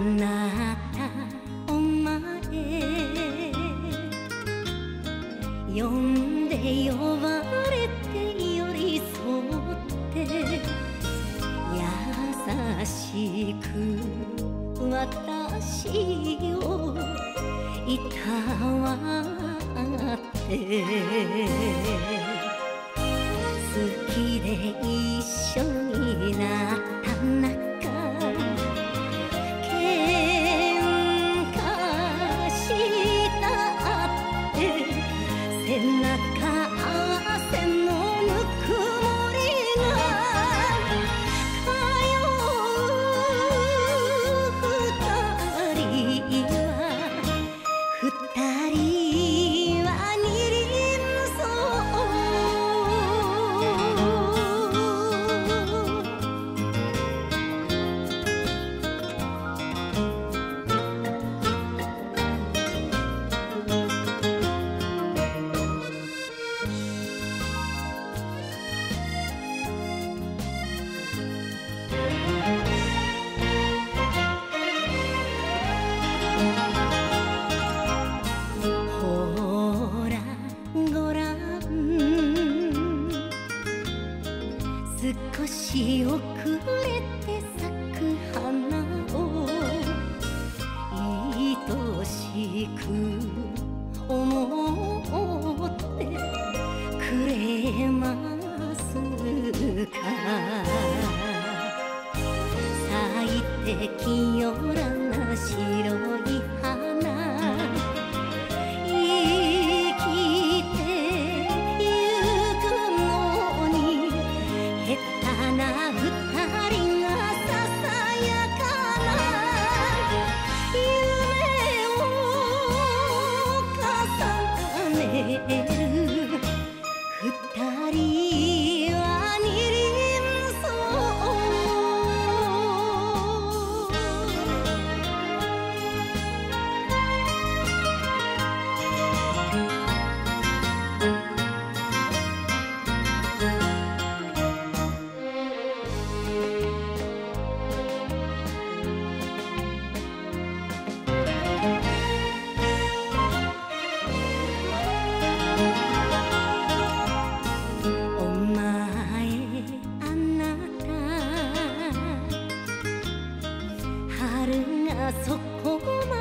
なたお前呼んで呼ばれて寄り添って優しく私をいたわって Daddy. 少し遅れて咲く花を愛しく思ってくれますか咲いて清らな白るがそこまで